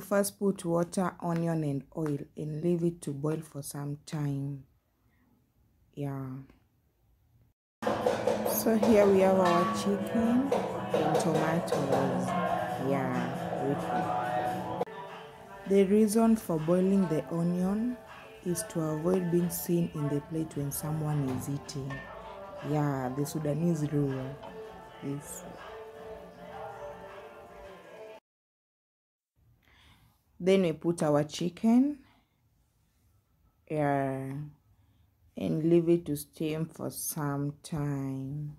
first put water, onion, and oil and leave it to boil for some time. Yeah. So here we have our chicken and tomatoes. Yeah. The reason for boiling the onion is to avoid being seen in the plate when someone is eating. Yeah, the Sudanese rule is then we put our chicken yeah, and leave it to steam for some time.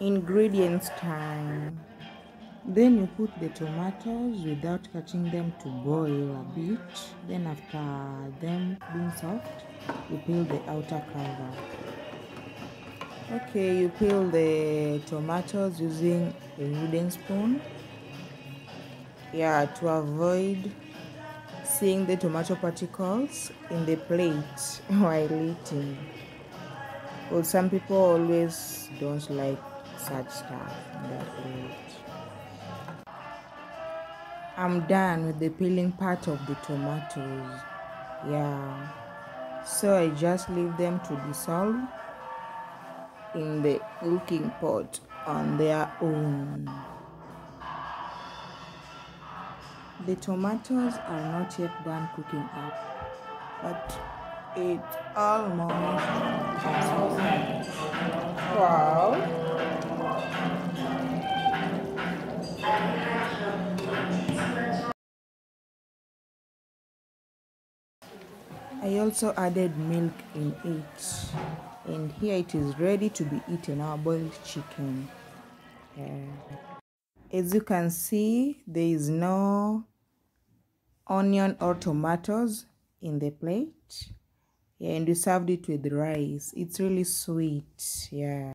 Ingredients time. Then you put the tomatoes without catching them to boil a bit. Then after them being soft, you peel the outer cover. Okay, you peel the tomatoes using a wooden spoon. Yeah, to avoid seeing the tomato particles in the plate while eating. Well, some people always don't like such stuff in their plate. I'm done with the peeling part of the tomatoes. Yeah. So I just leave them to dissolve in the cooking pot on their own. The tomatoes are not yet done cooking up, but it's almost wow. I also added milk in it and here it is ready to be eaten our boiled chicken. Uh, as you can see there is no onion or tomatoes in the plate yeah, and we served it with rice. It's really sweet yeah